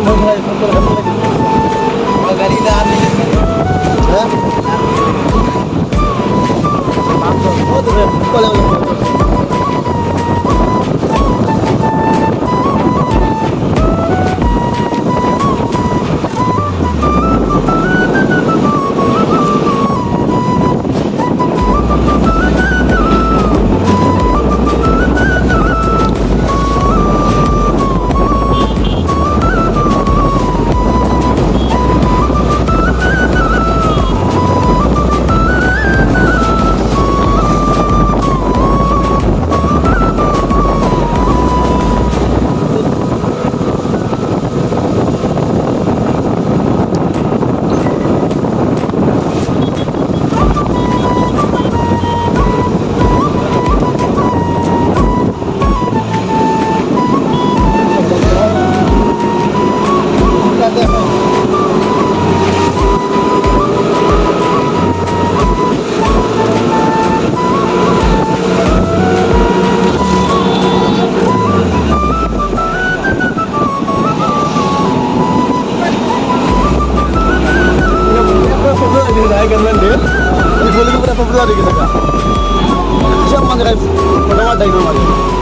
এখন বোধ হয় dinaikkan lendir di volume berapa berapa kita kak siapa yang pertama dari nomor